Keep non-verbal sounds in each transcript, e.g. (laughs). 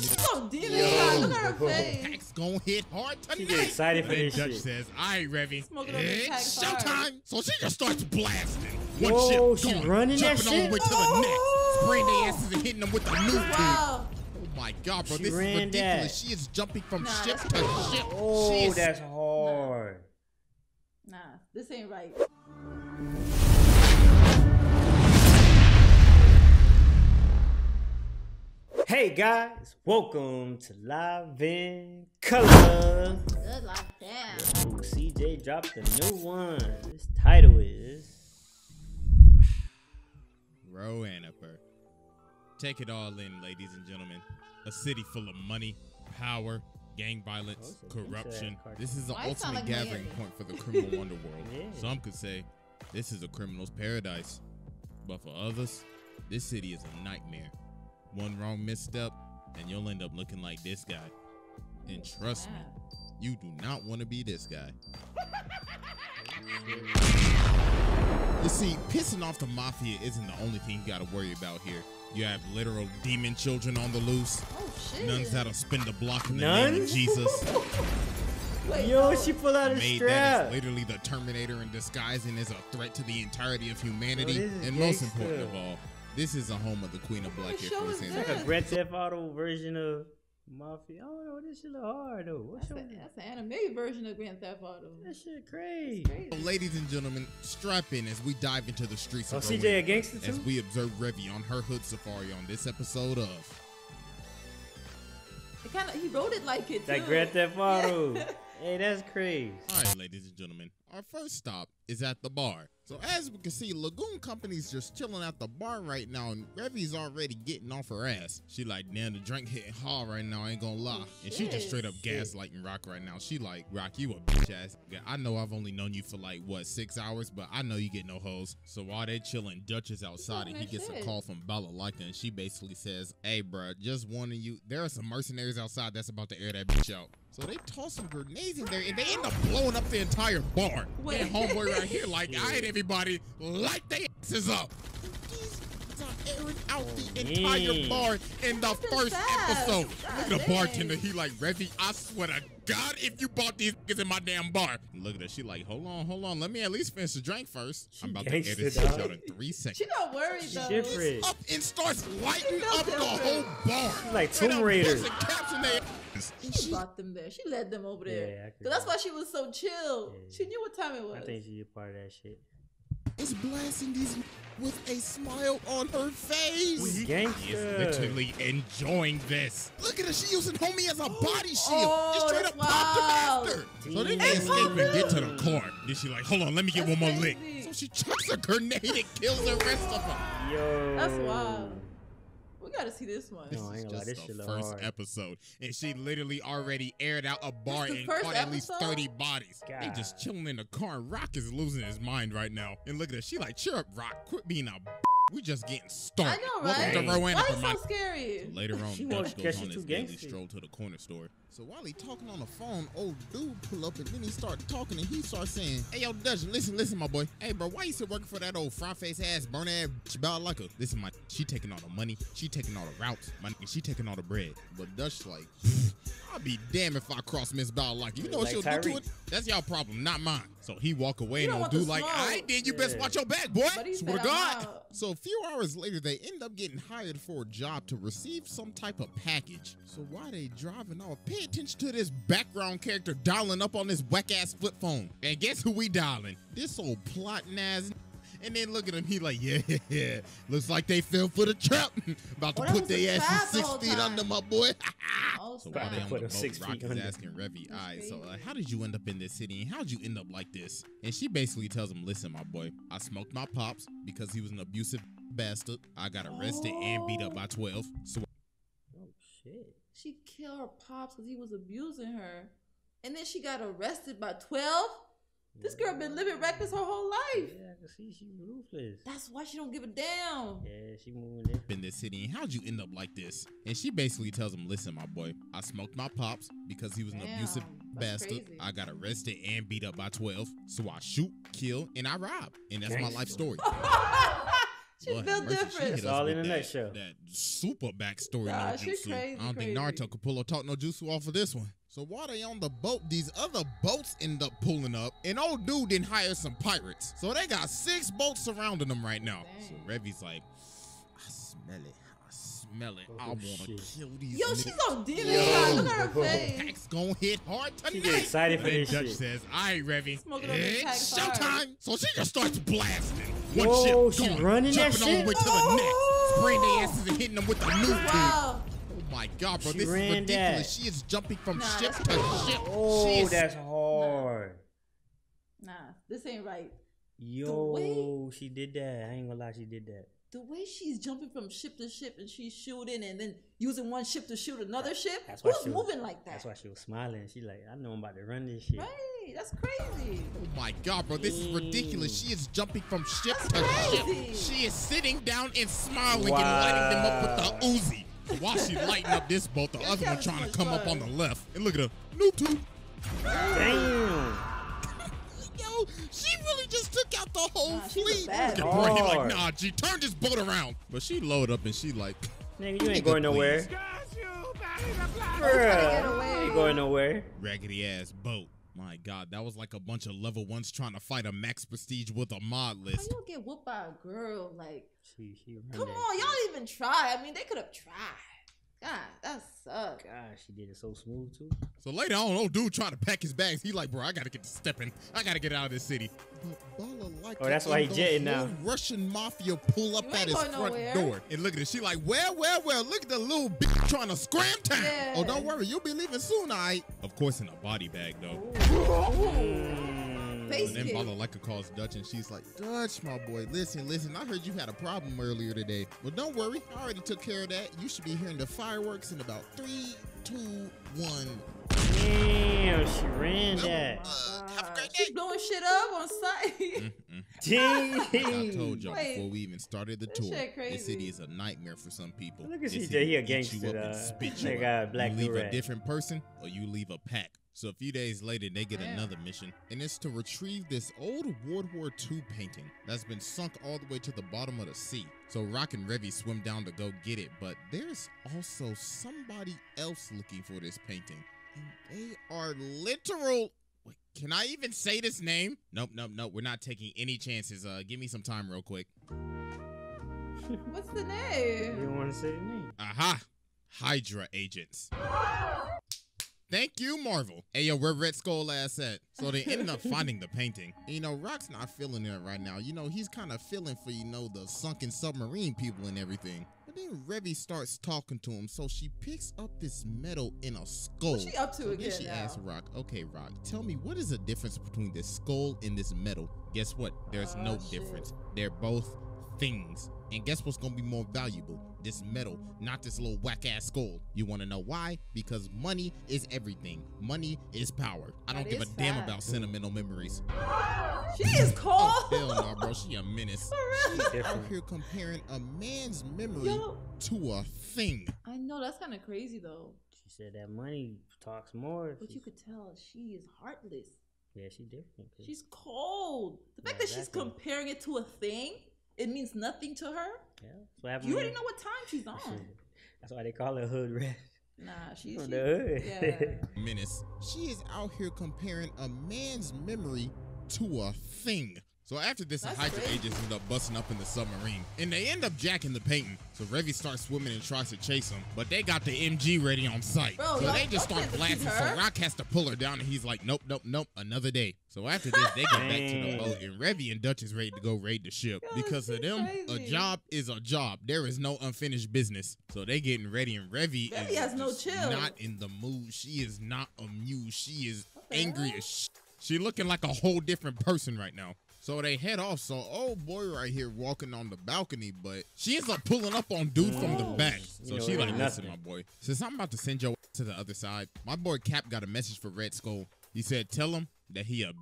so demon shot. Look at her face. Pack's gonna hit hard tonight. She excited for Then this Dutch shit. says, "All right, Revy, Smoking on the it's showtime." So she just starts blasting. One Whoa, ship she gone, running that jumping all shit? the way to the next, spraying their asses and hitting them with the nuke. Wow. Oh my god, bro, She this is ran ridiculous. that. She is jumping from Nah, ship to crazy. ship. she Oh, is that's hard. Nah, this ain't right. Hey guys, welcome to Live in Color. Good lockdown. Ooh, CJ dropped a new one. This title is Roanapur. Take it all in, ladies and gentlemen. A city full of money, power, gang violence, Oh, it's a- it's a corruption. This is the Why ultimate like gathering Miami? point for the criminal (laughs) underworld. Yeah. Some could say this is a criminal's paradise. But for others, this city is a nightmare. One wrong misstep, and you'll end up looking like this guy. And trust me, you do not want to be this guy. You see, pissing off the mafia isn't the only thing you gotta worry about here. You have literal demon children on the loose, Oh shit. nuns that'll spin the block in the name of Jesus. (laughs) Wait, Yo, no. she pulled out a Made that strap. is literally the Terminator in disguise and is a threat to the entirety of humanity. this and most important of all, this is a home of the Queen of Black What Air show Force. is and- this? Like a Grand Theft Auto version of Mafia. I don't know. This shit look hard though. What's That's, your a, that's an animated version of Grand Theft Auto. That shit crazy. Crazy. Ladies and gentlemen, strap in as we dive into the streets Oh, of CJ a Roanapur gangster as we observe Revy on her hood safari on this episode of It kind of he wrote it like it too. That Grand Theft Auto. Yeah. (laughs) hey, that's crazy. All right, ladies and gentlemen, our first stop is at the bar. So as we can see, Lagoon Company's just chilling at the bar right now, and Revy's already getting off her ass. She like, damn, the drink hitting hard right now, I ain't gonna lie. and she just straight up gaslighting Rock right now. She like, Rock, you a bitch ass. I know I've only known you for like, what, six hours, but I know you get no hoes. So while they chilling, Dutch is outside, and he gets a call from Balalaika, and she basically says, hey, bruh, just warning you, there are some mercenaries outside that's about to air that bitch out. So they toss some grenades in there, and they end up blowing up the entire bar. Wait. And homeboy right here, like, all right, everybody, light they asses up. These are airing out the oh, entire bar in the first episode. Look at the bartender. He like, Revy, I swear to God, if you bought these niggas in my damn bar. Look at her. She like, hold on, hold on. Let me at least finish the drink first. I'm about to air gangsta, this shit out in three seconds. She not worried though. different. Up and starts lighting She up the whole different. bar. like And Tomb I'm Raider. busting caps in their ass. And She she brought them there. She led them over there. Yeah, I that's why she was so chill. Yeah. She knew what time it was. I think she a part of that shit. is blasting these with a smile on her face. We He is literally enjoying this. Look at her. She using homie as a body (gasps) shield. Oh, Just straight that's up popped wild. him after. So they Damn. escape and get to the car. Then she like, hold on, let me get That's one more lick. So she chucks a grenade and kills the rest of them. Yo. That's wild. We gotta see this one. No, I ain't lie, Just this the first hard. episode, and she literally already aired out a bar and first caught at least thirty bodies. They just chilling in the car. and Rock is losing his mind right now. And look at her. She like, cheer up, Rock. Quit being a. B- we just getting started. I know, Welcome to Dang. Rowan Why for is my so scary? so later on, She Dutch wants- goes guess on she his too daily gangster. stroll to the corner store. So while he talking on the phone, old dude pull up and then he start talking and he start saying, "Hey yo, Dutch, listen, listen, my boy. Hey bro, why you still working for that old fry face ass burn ass bitch about like her? Listen, my she taking all the money, she taking all the routes, my nigga, she taking all the bread. But Dutch like, (laughs) I'll be damned if I cross Miss Bow like you know what she'll do to it? That's y'all problem, not mine. So he walk away You and don't old want the dude like, smoke. I did. You best watch your back, boy. But Swear to God. out." So a few hours later, they end up getting hired for a job to receive some type of package. So why they driving off, pay attention to this background character dialing up on this whack ass flip phone. And guess who we dialing? This old plotting ass. And then look at him, he like, yeah, yeah. (laughs) yeah. Looks like they fell for the trap. (laughs) About to Oh, put their a asses (laughs) six feet time. under my boy. Oh, So snap. while they on Put the him six boat, Rock is under. asking Revy, all right, so uh, how did you end up in this city and how'd you end up like this? And she basically tells him, listen, my boy, I smoked my pops because he was an abusive bastard. I got arrested and beat up by 12. So Oh shit. She killed her pops because he was abusing her, and then she got arrested by twelve. This girl been living reckless her whole life. Yeah, I can see she ruthless. That's why she don't give a damn. Yeah, she moving in. in this city how'd you end up like this? And she basically tells him, listen, my boy, I smoked my pops because he was an abusive bastard. crazy. I got arrested and beat up by 12. So I shoot, kill, and I rob. And that's my life story. (laughs) She Lord built have mercy, she different. It's all in a that- nutshell. That super backstory Nah, no she jutsu. crazy, I don't crazy. think Naruto could pull a talk no jutsu off of this one. So while they on the boat, these other boats end up pulling up, and old dude didn't hire some pirates. So they got six boats surrounding them right now. So Dang. Revy's like, I smell it. I smell it. I Oh, want to kill these Yo, niggas. she's on demon Yo. time. Look at her face. Pack's gonna hit hard tonight. get excited for And this Dutch shit. says, "All right, Revy, Smoking on them it's Pax hard." showtime." So she just starts blasting. One Whoa, ship she going, running that jumping all the shit? way to the next, spraying their asses and hitting them with the new. Wow. Oh my god, bro, She this is ridiculous. that. She is jumping from Nah, ship to crazy. ship. Oh, is that's hard. Nah, this ain't right. Yo, she did that. I ain't gonna lie, she did that. The way she's jumping from ship to ship and she's shooting and then using one ship to shoot another ship. That's why Who's she was- moving like that? That's why she was smiling. She like, I know I'm about to run this shit. Right, that's crazy. Oh my god, bro, this is ridiculous. She is jumping from ship That's to crazy. ship. She is sitting down and smiling and lighting them up with the Uzi. So while she lighting up this boat, the You're other one having trying to much come up on the left. And look at her. Noob tube. Damn. (laughs) Yo, she really just took out the whole Nah, she's fleet. bad Look at bro, he like, nah, G, turn this boat around. But she load up and she like, (laughs) Nigga, you ain't going nowhere. please. get away. you ain't going nowhere. raggedy ass boat. My God, that was like a bunch of level ones trying to fight a max prestige with a mod list. How you don't get whooped by a girl? Like, She, she come on, y'all didn't even try. I mean, they could have tried. God, that sucks. God, she did it so smooth too. So later on, old dude trying to pack his bags. He like, bro, I gotta get to stepping. I gotta get out of this city. Oh, that's why he jetting now. Russian mafia pull up You at his front nowhere. door. And look at it. She like, well, well, well, look at the little bitch trying to scram town. Yeah. Oh, don't worry. You'll be leaving soon, all right? Of course, in a body bag, though. Mm. Face And then kick. Balalaika calls Dutch and she's like, Dutch, my boy, listen, listen, I heard you had a problem earlier today. Well, don't worry. I already took care of that. You should be hearing the fireworks in about three, two, one. Damn, she ran that. Uh, have a great She's blowing shit up on site. (laughs) Damn. I told y'all Wait. before we even started the tour. shit This city is a nightmare for some people. Look at This CJ, he a will you gangster, up and uh, spit (laughs) you that up. guy, Black you leave a different person or you leave a pack. So a few days later, they get another mission, and it's to retrieve this old World War II painting that's been sunk all the way to the bottom of the sea. So Rock and Revy swim down to go get it, but there's also somebody else looking for this painting, and they are literal. Wait, can I even say this name? Nope, nope, nope. We're not taking any chances. Uh, give me some time, real quick. What's the You name? don't want to say the name. Aha! Hydra agents. (laughs) Thank you, Marvel. Hey, yo, where Red Skull ass at? So they ended up finding the painting. You know, Rock's not feeling it right now. You know, he's kind of feeling for, you know, the sunken submarine people and everything. But then Revy starts talking to him, so she picks up this metal in a skull. What's she up to so again Then she now? asks Rock, okay, Rock, tell me what is the difference between this skull and this metal? Guess what? There's no Oh, shit. difference. They're both things. And guess what's gonna be more valuable? This metal, not this little whack ass skull. You wanna know why? Because money is everything. Money is power. I don't That give a is damn about sentimental memories. She is oh, cold. Oh, hell no, bro. She a menace. For real. Out here comparing a man's memory Yo, to a thing. I know that's kind of crazy though. She said that money talks more. But you could tell she is heartless. Yeah, she different. She's cold. The fact Yeah, that she's comparing it to a thing, it means nothing to her. yeah, that's what. You already know what time she's on. That's why they call her hood rat. Nah, (laughs) she's From she, the hood. yeah. (laughs) menace. She is out here comparing a man's memory to a thing. So after this, That's the Hydra crazy. agents end up busting up in the submarine, and they end up jacking the painting. So Revy starts swimming and tries to chase them, but they got the MG ready on site. Bro, so y'all- they just start blasting. So. Rock has to pull her down, and he's like, "Nope, nope, nope, another day." So after this, they get back to the boat, and Revy and Dutch is ready to go raid the ship Yo, because of them, crazy. a job is a job. There is no unfinished business. So they getting ready, and Revy, Revy is has no just chill. not in the mood. She is not amused. She is What angry hell? as sh- She looking like a whole different person right now. So they head off. So old boy right here walking on the balcony, but she ends up pulling up on dude from the back. You So know, she like, listen, my boy. Since I'm about to send your to the other side, my boy Cap got a message for Red Skull. He said, tell him that he a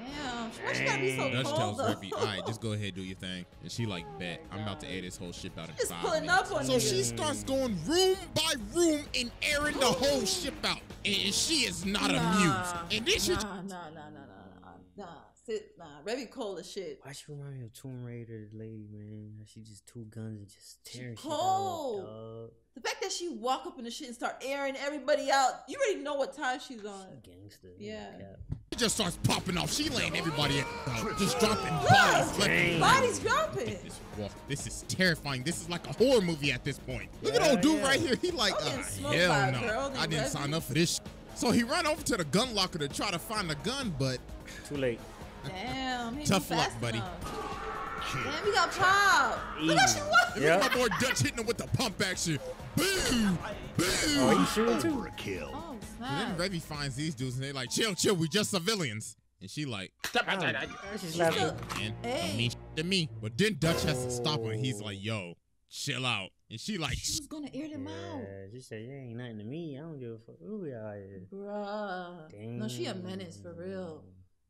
Damn, why she gotta be so Dutch cold tells though? Revy, all right, just go ahead, do your thing. And she like, bet. I'm about to air this whole ship out in Just five pulling minutes. up on So you. she starts going room by room and airing the whole ship out. And she is not nah, amused. And this shit Nah, nah, nah, nah, nah, nah, nah. Sit, nah, Revy cold as shit. Why she remind me of Tomb Raider lady, man? She just two guns and just She tearing shit up, dog. The fact that she walk up in the shit and start airing everybody out, you already know what time she's on. She gangster. no Yeah. cap. It just starts popping off. She laying everybody out. Just dropping Look! bodies. left and Dang. right. Body's dropping. This walk, this is terrifying. This is like a horror movie at this point. Look at old dude yeah. right here. He like, I'm uh, hell no. girl I didn't Revy. sign up for this. sh-" So he run over to the gun locker to try to find the gun, but Too late. Damn, he Tough luck, buddy. enough. Damn, he got popped. Look how she Easy. walked. Yeah. look at my boy Dutch hitting him with the pump action. Boom, boom. Oh, he shooting too. Oh, And then snap. Revy finds these dudes and they like, chill, chill, we just civilians. And she like, Oh, she slapped him. man, Hey. don't mean to me. But then Dutch has to stop her. He's like, yo, chill out. And she like, She was gonna air them out. Yeah, she said, "You ain't nothing to me. I don't give a fuck who we are here." Bruh. No, she a menace for real.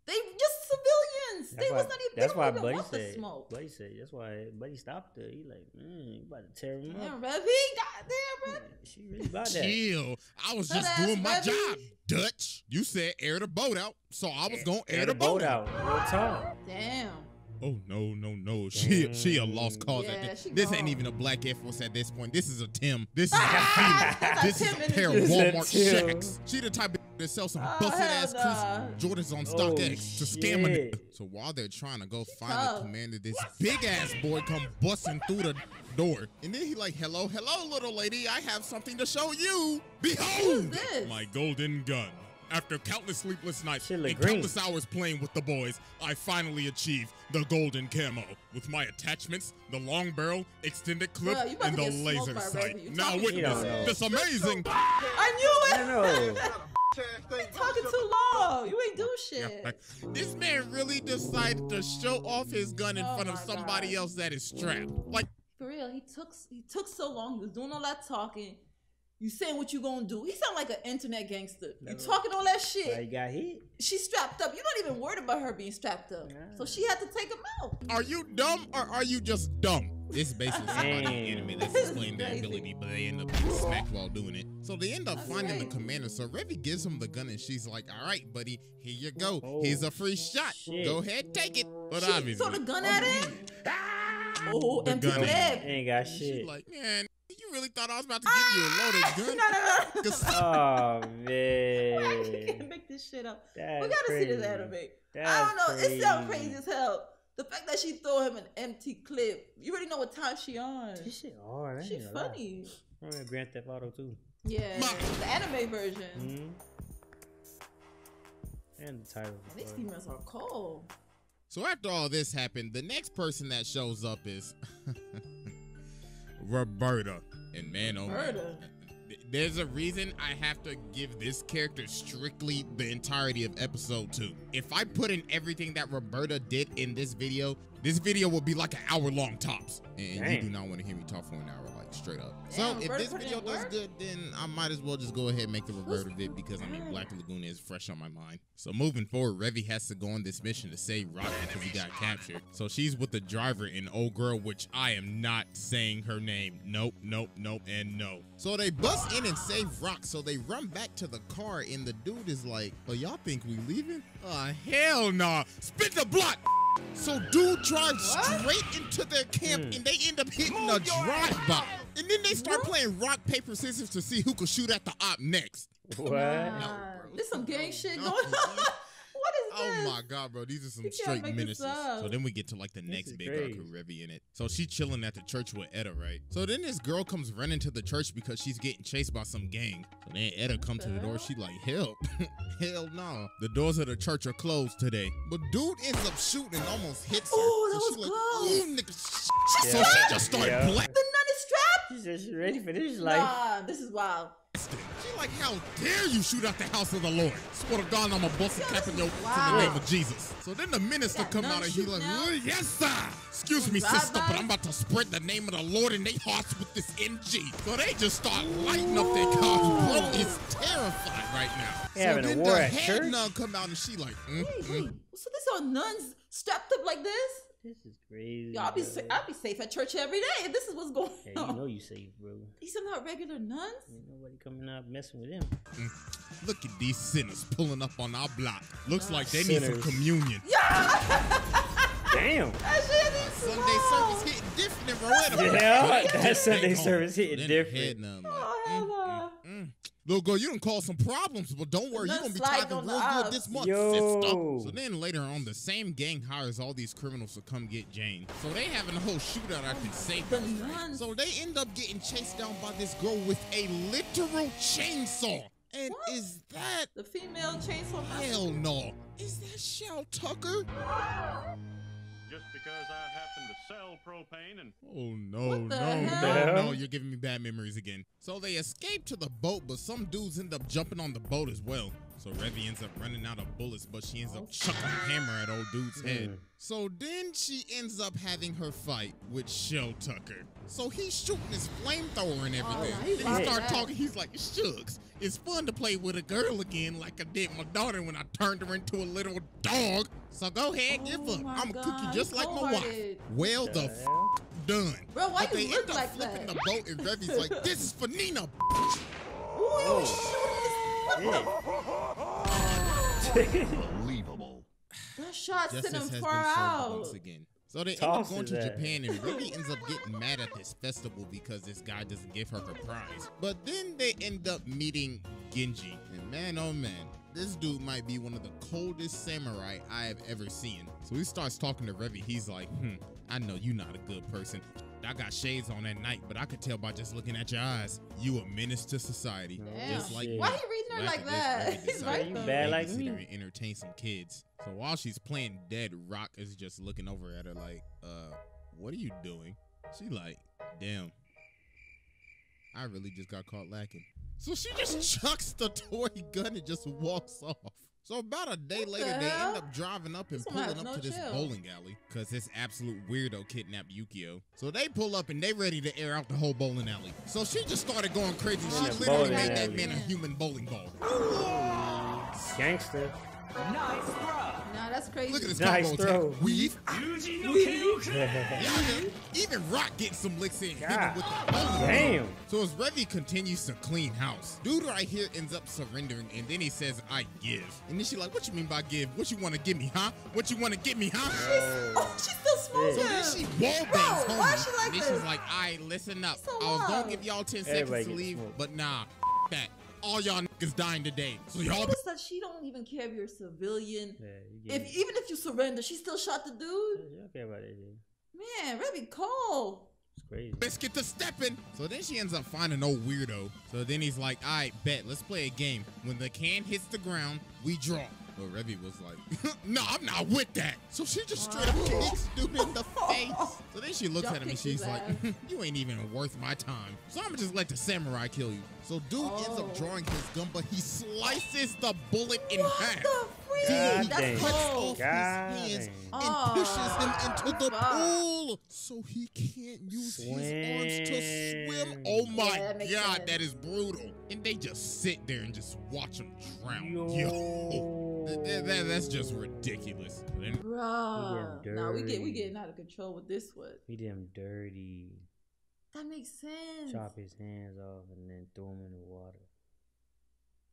Damn. They just civilians. That's they why, was not even. that's why even Buddy said. smoke. Buddy said that's why Buddy stopped her. He like, mm, man, you about to tear him Damn, up. Revy. Goddamn, Revy. She really about that. chill. I was just ass doing my Revy. job. Dutch, you said air the boat out, so I was gonna air, Air the, boat, out. Real talk. Damn. Oh no, no, no. She she a lost cause Yeah, at this. she This ain't even a black Air Force at this point. This is a Tim. This (laughs) is a Felix. that's This is Tim a pair of it. This is a Walmart Tim. shacks. She the type of that sell some oh, busted ass nah. Chris Jordans on Oh, StockX to scam a nigga. So while they're trying to go find tough. the commander, this big ass boy come busting through the door. And then he like, hello, hello, little lady. I have something to show you. Behold, my golden gun. After countless sleepless nights and green. countless hours playing with the boys, I finally achieved the golden camo with my attachments, the long barrel, extended clip, Bruh, you about and the laser sight. Now witness You don't know. this amazing. I knew I (laughs) it. know. Talking too long. You ain't do shit. This man really decided to show off his gun in Oh front of somebody God. else that is strapped. Like, For real, he took he took so long. He was doing all that talking. You saying what you gonna do? He sound like an internet gangster. You talking all that Why shit. he got hit? She's strapped up. You're not even worried about her being strapped up. So she had to take him out. are you dumb or are you just dumb? This is basically somebody's Damn. enemy that's This is displaying their ability, but they end up getting smacked while doing it. So they end up That's finding the commander. So Revy gives him the gun and she's like, all right, buddy, here you go. Oh, Here's a free shot. shit. Go ahead, take it. But She obviously, throw the gun at him. Oh, The empty gun ain't- clip. Ain't got she's shit. like, man, you really thought I was about to give you a loaded Ah! gun? No, no, no, no. (laughs) 'Cause- (laughs) Oh You man. can't make this shit up. That's we gotta see this crazy. anime. I don't know. It sounds crazy. crazy as hell. The fact that she throw him an empty clip. You already know what time she on. This shit hard. I She ain't gonna lie. funny. I remember Grand Theft Auto too. Yeah, the anime version. hmm And the title. And these was females are cold. So after all this happened, the next person that shows up is (laughs) Roberta. And man, oh man. Roberta. There's a reason I have to give this character strictly the entirety of episode two. If I put in everything that Roberta did in this video, this video will be like an hour long tops. And you do not want to hear me talk for an hour, like straight up. Damn, so if this video does good, then I might as well just go ahead and make the revert of it because I mean Black Lagoon is fresh on my mind. So moving forward, Revy has to go on this mission to save Rock because he got captured. So she's with the driver and old girl, which I am not saying her name. Nope, nope, nope, and no. So they bust in and save Rock. So they run back to the car and the dude is like, "Oh, y'all think we leaving? Oh, hell nah! Spit the block!" So dude drives What? straight into their camp Hmm. and they end up hitting a drive-by. And then they start What? playing rock, paper, scissors to see who can shoot at the op next. What? Nah, bro. There's some gang shit going on. What is Oh my god, bro, these are some You can't straight make this menaces. up. So then we get to like the This next is big uh, crazy. arc with in it. So she chilling at the church with Eda, right? So then this girl comes running to the church because she's getting chased by some gang. So then Eda come to the door. She like, help, (laughs) hell no. The doors of the church are closed today. But dude ends up shooting and almost hits her. Ooh, that so was she like, close. ooh, nigga. sh-" So Yeah. she just started Yeah. blasting. The nun is strapped. She said she ready for this life. Nah, this is wild. She like, how dare you shoot at the house of the Lord? Swear to God, I'm a bust a Yeah, cap in your is in the name of Jesus. So then the minister come out and he like, out? "Oh, yes sir. Excuse me, Drive sister, but I'm about to spread the name of the Lord in their hearts with this MG. So they just start lighting up their cars. Bro is terrified right now. They so then the at head church? nun come out and she like, mm, Wait, mm. wait. So this are nuns strapped up like this This is crazy. Y'all be bro. sa- I'll be safe at church every day if this is what's going Hey, you know you safe, bro. These are not regular nuns. Ain't nobody coming out messing with him. Mm. Look at these sinners pulling up on our block. Looks like they need some Sinners. communion. (laughs) Damn. That shit is Sunday small. service hitting different than Rowetta. Yeah, that Sunday service hitting different. head none like, Oh, mm, hell mm, mm. Little girl, you done caused some problems, but don't worry, you're gonna be sliding tithing on the real good ops. this month, Yo. sister. So then later on, the same gang hires all these criminals to come get Jane. So they having a whole shootout at the safe house, right? So they end up getting chased down by this girl with a literal chainsaw. And What? is that The female chainsaw. hell no? Is that Shou Tucker? (laughs) Oh no, no, hell? no, no! You're giving me bad memories again. So they escape to the boat, but some dudes end up jumping on the boat as well. So Revy ends up running out of bullets, but she ends up chucking a hammer at old dude's head. Mm. So then she ends up having her fight with Shou Tucker. So he's shooting his flamethrower and everything. Oh, he then he lost start talking. He's like, "Shucks, it's fun to play with a girl again, like I did my daughter when I turned her into a little dog. So go ahead, give Oh up. I'm gonna cook you just like my wife. Well, The the hell? Done. Bro, why but you they look end up like flipping that? the boat, and Revy's like, (laughs) "This is for Nina." Ooh, Unbelievable. that shot sent Justice him has been far served out. once again. So they end up going to ass. Japan, and (laughs) Revy ends up getting mad at this festival because this guy doesn't give her her prize. But then they end up meeting Genji, and man, oh man. This dude might be one of the coldest samurai I have ever seen. So he starts talking to Revy. He's like, hmm, I know you're not a good person. I got shades on at night, but I could tell by just looking at your eyes, you a menace to society. Damn. Just like Shit. Why he reading her After like this, that? Revy He's decides right you though. bad like me. and entertain some kids. So while she's playing dead, Rock is just looking over at her like, uh, what are you doing? She like, damn. I really just got caught lacking. So she just (laughs) chucks the toy gun and just walks off. So about a day What later, the they end up driving up and pulling up no to this chill. bowling alley because this absolute weirdo kidnapped Yukio. So they pull up and they ready to air out the whole bowling alley. So she just started going crazy. She the literally bowling made that man a human bowling ball. Gangster. Nah, that's crazy. Look at this Nice combo throw. attack. Weave. Ah, Damn. Even, even Rock getting some licks in, hit him with the bowling. Damn. So as Revy continues to clean house, dude right here ends up surrendering, and then he says, "I give." And then she like, "What you mean by give? What you want to give me, huh? What you want to give me, huh?" Oh, she's still smoking. So then she wall Bro, bangs homie. why she like and then this? she's like, "I listen up. So I was gonna give y'all ten Everybody seconds to leave, smoked. but nah, that all y'all niggas dying today. So y'all Notice that she don't even care if you're a civilian. Yeah, you If get even if you surrender, she still shot the dude. You don't care about that shit. Man, Revy cold. It's crazy. biscuit to stepping. So then she ends up finding old weirdo. So then he's like, all right, bet, let's play a game. When the can hits the ground, we draw. But Revy was like, (laughs) no, I'm not with that. So she just straight up Wow. kicks dude in the (laughs) face. So then she looks Jump at him and kicked his she's like, (laughs) you ain't even worth my time. So I'm gonna just let the samurai kill you. So dude ends Oh. up drawing his gun, but he slices the bullet in what half. the freak? God That's dang. cuts cold. off God his hands dang. and Oh, pushes him into the fuck. pool so he can't use his arms to swim. Swim. Oh my Yeah, that god, sense. that is brutal. And they just sit there and just watch him drown. Yo. Th- th- that- that's just ridiculous. But then- Bruh. getting Nah, we get we getting out of control with this one. He did him dirty. That makes sense. Chop his hands off and then throw him in the water.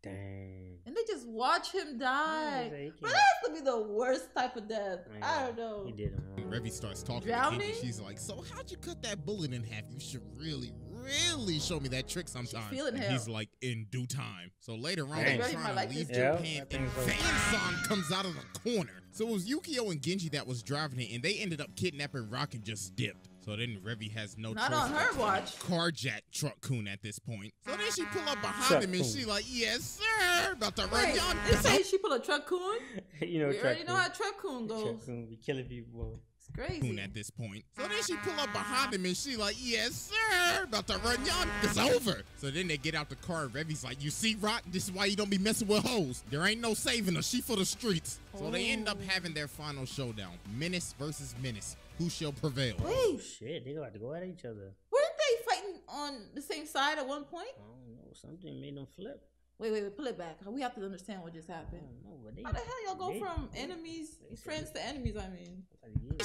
Dang. And they just watch him die. Yeah, But can't- that has to be the worst type of death. I Yeah, don't know. He did him wrong. Revy starts talking to Drowning? She's like, "So how'd you cut that bullet in half? You should really, really show me that trick sometime." feeling and hell. he's like, "In due time." So later on, Dang. they're Revy might trying like to leave this Yeah, Japan, I think and so. Comes out of the corner. So it was Yukio and Genji that was driving it, and they ended up kidnapping Rock and just dipped. So then Revy has no Not choice on her watch. Carjack Truck-kun at this point. So then she pull up behind Truck him and Coon. she like, "Yes, sir," about to run y'all. they say she pull a truck-kun? (laughs) you know, we already Truck know how truck-kun goes. Truck Coon be killing people. It's crazy. Coon at this point. So then she pull up behind him and she like, yes, sir, about to run y'all. It's over. So then they get out the car and Revy's like, you see, Rock, this is why you don't be messing with hoes. There ain't no saving her. She for the streets. So they end up having their final showdown. Menace versus Menace. Who shall prevail? Oh shit, they got to go at each other. weren't they fighting on the same side at one point? I don't know. Something made them flip. Wait, wait, wait. Pull it back. We have to understand what just I happened. Oh, don't know, but they, How the hell y'all go they- from they- enemies, they friends it. to enemies? I mean,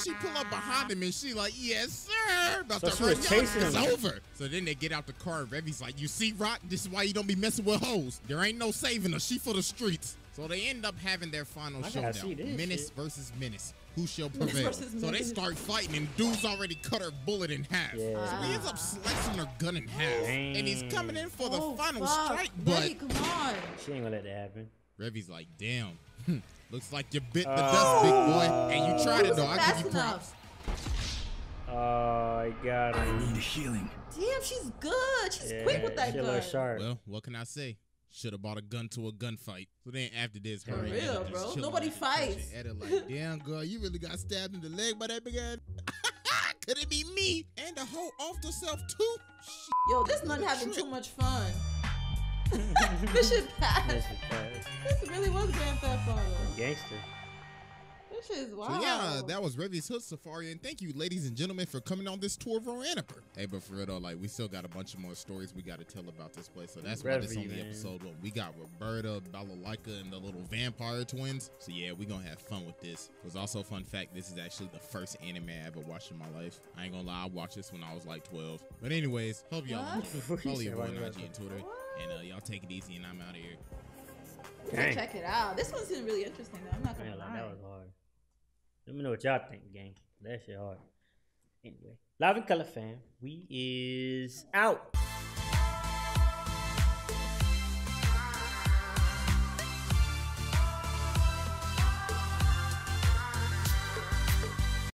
She pull up behind him and she like, yes, sir. About So to she run. was Y'all, chasing It's him. over. So then they get out the car and Revy's like, you see, Rock, this is why you don't be messing with hoes. There ain't no saving her. She for the streets. So they end up having their final I gotta see showdown. this Menace shit. versus Menace. Who shall prevail? So they start fighting and dude's already cut her bullet in half. Yeah. So he ends up ah. slicing her gun in half. And he's coming in for the oh, final fuck. strike, but Revy, come on. She ain't gonna let that happen. Revy's like, damn. Hmm. Looks like you bit the Oh. dust, big boy. And you tried it though. was I give fast you props. enough. Oh, I got him. Need healing. Damn, she's good. She's Yeah, quick with that she gun. look sharp. Well, what can I say? Should have bought a gun to a gunfight. So then after this, her For real, Eda just bro. Nobody on fights. and like, (laughs) damn girl, you really got stabbed in the leg by that big ass. (laughs) Could it be me? And the whole off the self too? Shit. Yo, this nun What having trip. too much fun. (laughs) this shit bad. This is fast. This really was Grand Theft Auto. Gangster. This shit is So yeah, that was Revy's Hood Safari, and thank you, ladies and gentlemen, for coming on this tour of Roanapur. Hey, but for real though, like we still got a bunch of more stories we got to tell about this place. So that's why this Revy, only man. episode one. We got Roberta, Balalaika, and the little vampire twins. So yeah, we gonna have fun with this. It was also a fun fact. This is actually the first anime I ever watched in my life. I ain't gonna lie, I watched this when I was like 12. But anyways, hope y'all follow your boy on IG and Twitter, and uh, y'all take it easy, and I'm out of here. Dang. Check it out. This one seemed really interesting. Though. I'm not gonna ain't lie. that was hard. Let me know what y'all think, gang. That shit hard. Anyway, Live and Color fam, we is out.